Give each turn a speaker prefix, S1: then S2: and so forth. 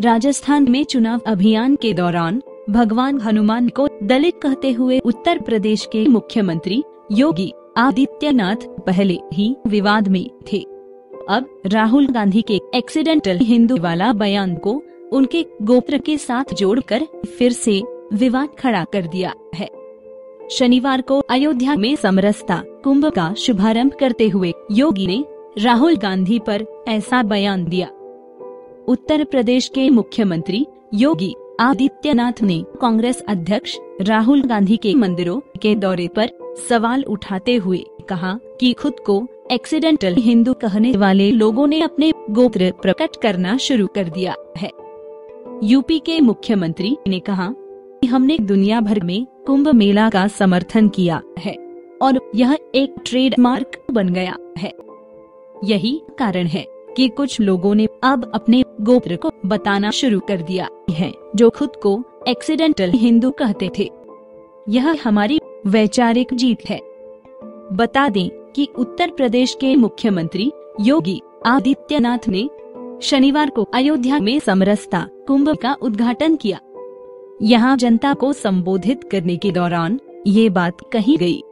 S1: राजस्थान में चुनाव अभियान के दौरान भगवान हनुमान को दलित कहते हुए उत्तर प्रदेश के मुख्यमंत्री योगी आदित्यनाथ पहले ही विवाद में थे। अब राहुल गांधी के एक्सीडेंटल हिंदू वाला बयान को उनके गोत्र के साथ जोड़कर फिर से विवाद खड़ा कर दिया है। शनिवार को अयोध्या में समरसता कुंभ का शुभारंभ करते हुए योगी ने राहुल गांधी पर ऐसा बयान दिया। उत्तर प्रदेश के मुख्यमंत्री योगी आदित्यनाथ ने कांग्रेस अध्यक्ष राहुल गांधी के मंदिरों के दौरे पर सवाल उठाते हुए कहा कि खुद को एक्सीडेंटल हिंदू कहने वाले लोगों ने अपने गोत्र प्रकट करना शुरू कर दिया है। यूपी के मुख्यमंत्री ने कहा कि हमने दुनिया भर में कुंभ मेला का समर्थन किया है और यह एक ट्रेडमार्क बन गया है। यही कारण है कि कुछ लोगों ने अब अपने गोत्र को बताना शुरू कर दिया है, जो खुद को एक्सीडेंटल हिंदू कहते थे। यह हमारी वैचारिक जीत है। बता दें कि उत्तर प्रदेश के मुख्यमंत्री योगी आदित्यनाथ ने शनिवार को अयोध्या में समरसता कुंभ का उद्घाटन किया। यहाँ जनता को संबोधित करने के दौरान ये बात कही गई।